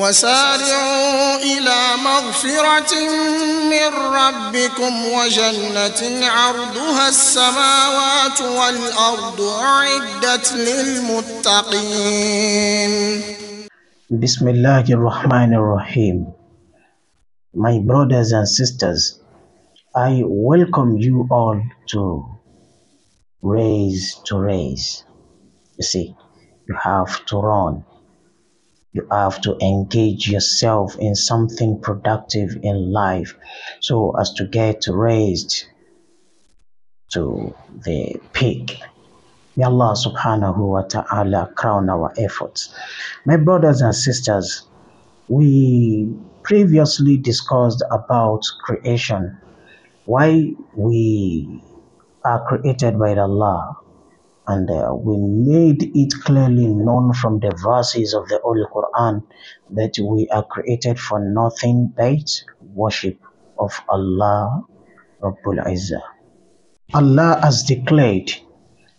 وسارعوا إلى مغفرة من ربكم وجنة عرضها السماوات والأرض أعدت للمتقين بسم الله الرحمن الرحيم My brothers and sisters, I welcome you all to Raise to Raise. You see, you have to run. You have to engage yourself in something productive in life so as to get raised to the peak. May Allah subhanahu wa ta'ala crown our efforts. My brothers and sisters, we previously discussed about creation, why we are created by Allah, and uh, we made it clearly known from the verses of the Holy Quran that we are created for nothing but worship of Allah Rabbul Izzah. Allah has declared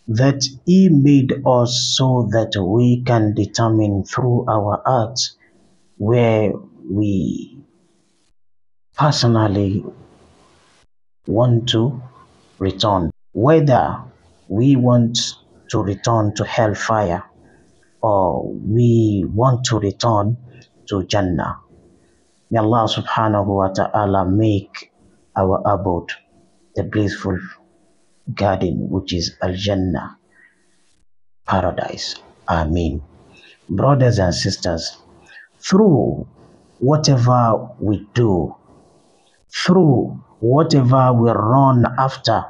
that He made us so that we can determine through our acts where we personally want to return, whether we want to return to hellfire or we want to return to Jannah. May Allah subhanahu wa ta'ala make our abode the blissful garden which is Al Jannah, paradise. Amen. Brothers and sisters, through whatever we do, through whatever we run after,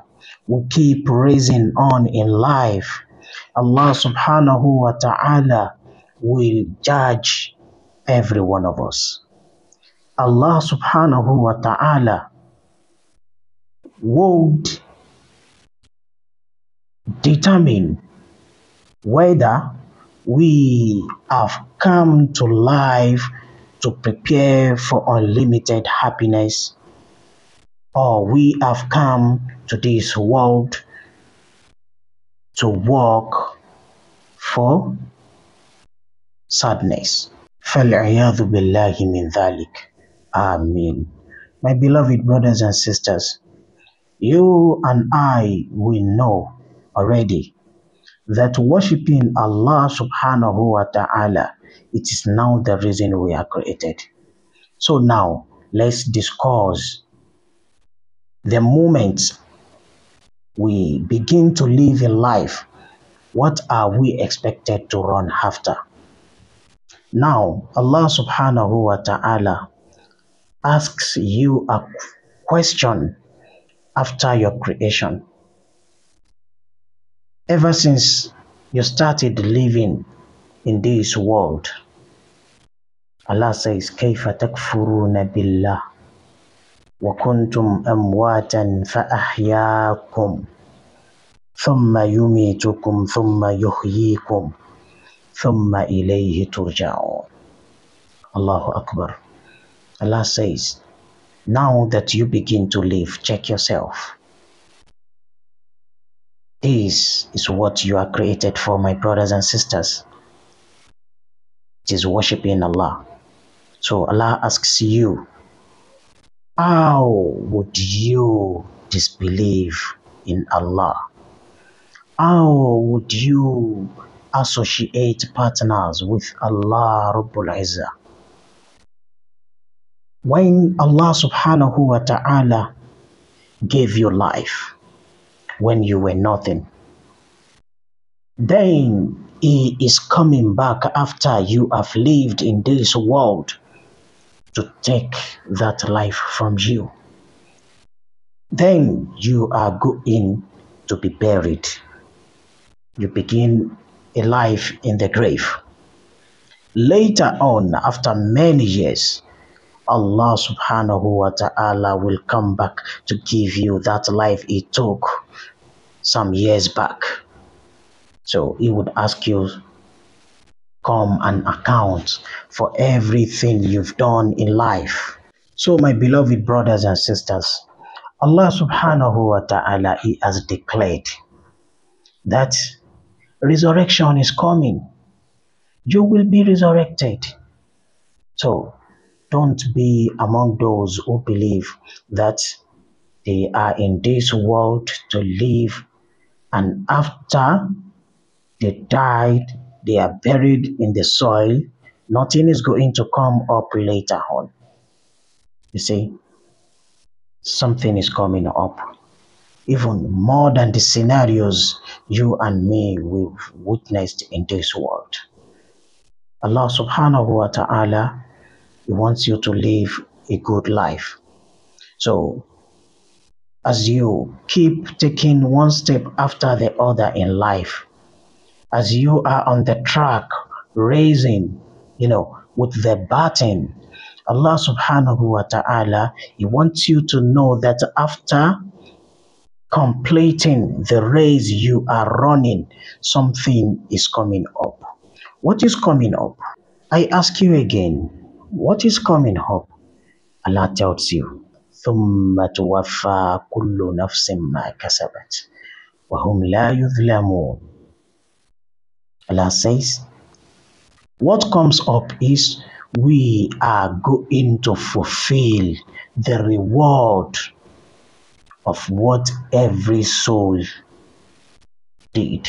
we keep raising on in life. Allah subhanahu wa ta'ala will judge every one of us. Allah subhanahu wa ta'ala would determine whether we have come to life to prepare for unlimited happiness or we have come to this world to work for sadness. فَالْعِيَاذُ بِاللَّهِ مِنْ ذَلِكَ Amen. My beloved brothers and sisters, you and I will know already that worshipping Allah subhanahu wa ta'ala it is now the reason we are created. So now let's discuss the moment we begin to live in life, what are we expected to run after? Now, Allah subhanahu wa ta'ala asks you a question after your creation. Ever since you started living in this world, Allah says, كيف تكفرون بالله وكنتم أمواتا فأحياكم ثم يميتكم ثم يحييكم ثم إليه ترجعون Allahu Akbar Allah says now that you begin to live check yourself this is what you are created for my brothers and sisters it is worshiping Allah so Allah asks you how would you disbelieve in Allah? How would you associate partners with Allah Rabbul Izzah? When Allah subhanahu wa ta'ala gave you life when you were nothing, then He is coming back after you have lived in this world to take that life from you. Then you are going to be buried. You begin a life in the grave. Later on, after many years, Allah subhanahu wa ta'ala will come back to give you that life He took some years back. So He would ask you come and account for everything you've done in life. So, my beloved brothers and sisters, Allah subhanahu wa ta'ala has declared that resurrection is coming. You will be resurrected. So don't be among those who believe that they are in this world to live and after they died, they are buried in the soil, nothing is going to come up later on. You see, something is coming up, even more than the scenarios you and me we've witnessed in this world. Allah subhanahu wa ta'ala He wants you to live a good life. So as you keep taking one step after the other in life, as you are on the track raising, you know, with the baton, Allah subhanahu wa ta'ala, He wants you to know that after completing the race you are running, something is coming up. What is coming up? I ask you again, what is coming up? Allah tells you, ثم توفى كل نفس ما كسبت وهم لا يظلمون. Allah says, what comes up is we are going to fulfill the reward of what every soul did.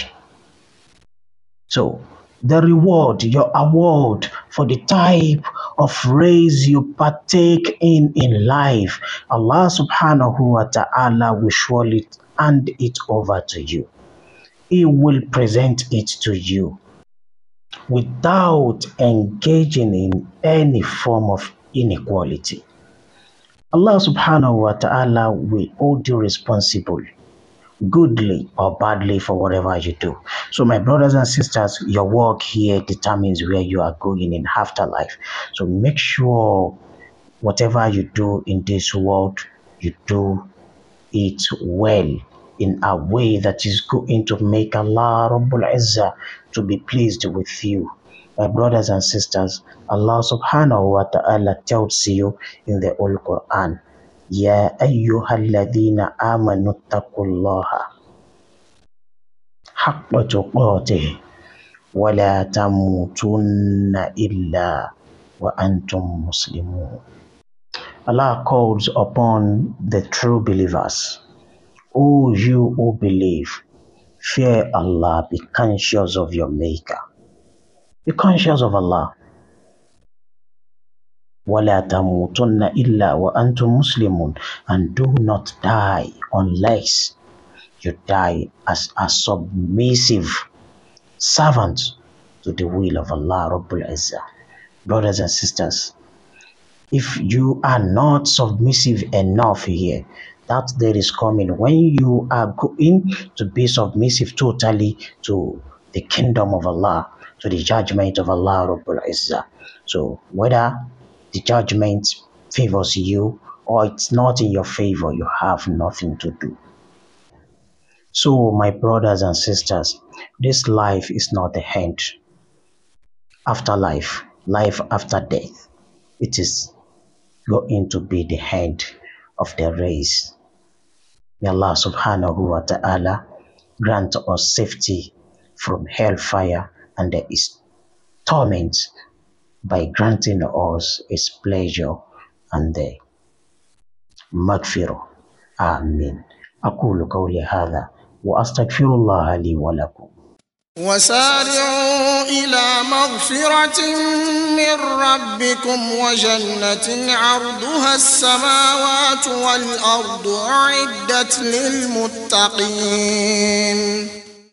So, the reward, your award for the type of race you partake in in life, Allah subhanahu wa ta'ala will surely hand it over to you. He will present it to you without engaging in any form of inequality. Allah subhanahu wa ta'ala will hold you responsible goodly or badly for whatever you do. So, my brothers and sisters, your work here determines where you are going in afterlife. So, make sure whatever you do in this world, you do it well in a way that is going to make Allah Rabbul Izzah to be pleased with you. My brothers and sisters, Allah subhanahu wa ta'ala tells you in the Old Quran, Ya ayyuhalladhina amanu taqullaha haqqa tuqatih wa la tamutunna illa wa antum muslimun. Allah calls upon the true believers O you who believe, fear Allah, be conscious of your Maker. Be conscious of Allah. وَلَا تَمُوتُنَّ إِلَّا وَأَنْتُمْ مُسْلِمُونَ And do not die unless you die as a submissive servant to the will of Allah Rabbul Izzah. Brothers and sisters, if you are not submissive enough here, that day is coming when you are going to be submissive totally to the kingdom of Allah, to the judgment of Allah Rabbul. So whether the judgment favors you or it's not in your favor, you have nothing to do. So, my brothers and sisters, this life is not the end. After life, life after death, it is going to be the end of the race. May Allah subhanahu wa ta'ala grant us safety from hellfire and its torment by granting us His pleasure and the مغفرة آمين أقول قولي هذا وأستغفر الله لي ولكم وسارعوا إلى مغفرة من ربكم وجنة عرضها السماوات والأرض أعدت للمتقين.